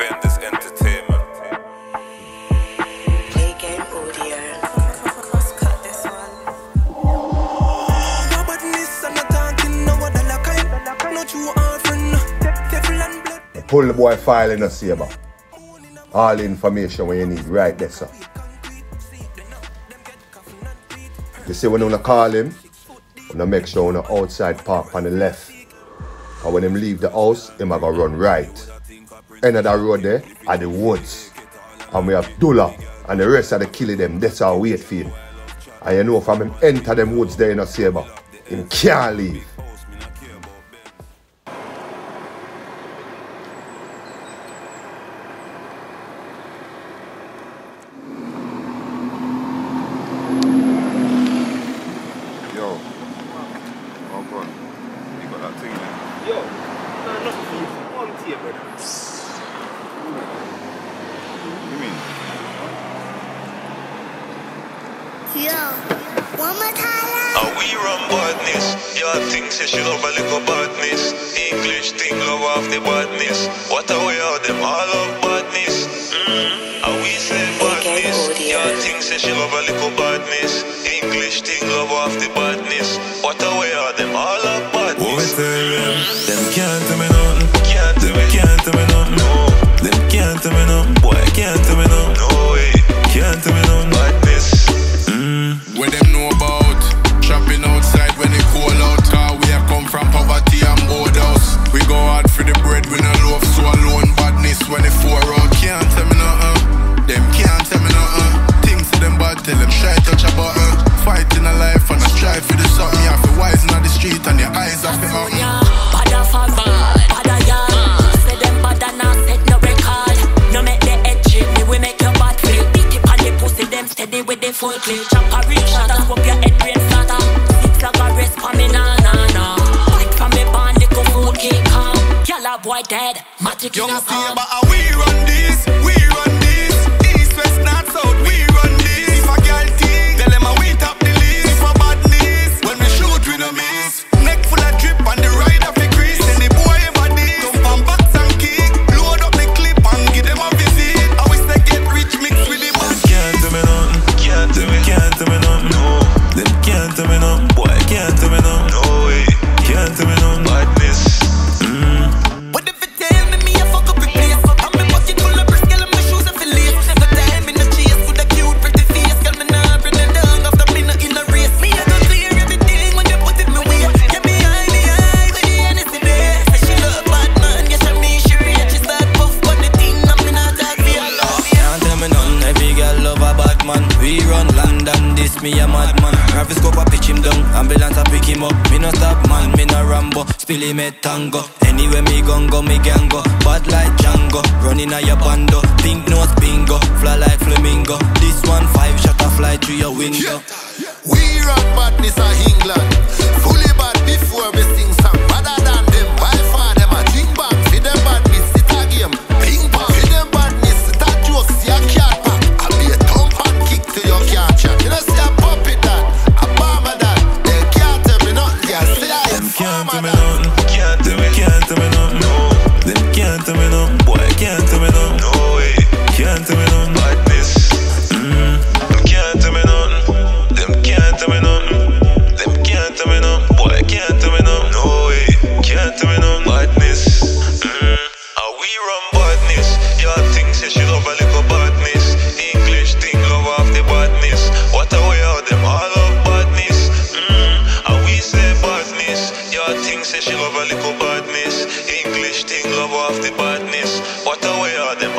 Defenders Entertainment. Play game audio. Cut this one. No badness, I'm not talking no other like kind. No true orphan, devil and blood. Pull the boy file in the saber. All the information when you need right there, sir. You see when you call him, you make sure you outside park on the left. And when him leave the house, him I a go run right. End of the road there are the woods. And we have Dullah and the rest of the killing them. That's our wait for him. And you know from him enter them woods there in a saber, him can't leave. Yo. Oh, God. You got that thing there? Yo, nah, not beef. One tier, brother. You mean? Yo, one more time. Uh, we run badness. Y'all think say she love a little badness. English thing love off the badness. What a way out them all love badness. Mm. And we say badness. audio. Y'all think say she love a little badness. English thing love off the badness. What a way out them all love What we badness. tell them? Them can't tell me nothing. Can't tell me nothing. Boy, can't tell me no the full clip. Chop a reach shot, and swap your head brain flatter. Six like a rest for me, nah nah nah. Fight from me band, little food keep calm. Yalla boy dead, in a palm. but uh, we run this, we We run London, this me a madman. Travis scope a pitch him down, ambulance a pick him up. Me no stop man, me no Rambo, still he me tango. Anywhere me gon' go, me gang go. Bad like Django, running a your bando. Pink nose bingo, fly like flamingo. This one five shot a fly through your window. We rock badness a England. Fully bad before we sing She love a little badness. English thing love off the badness. What a way are them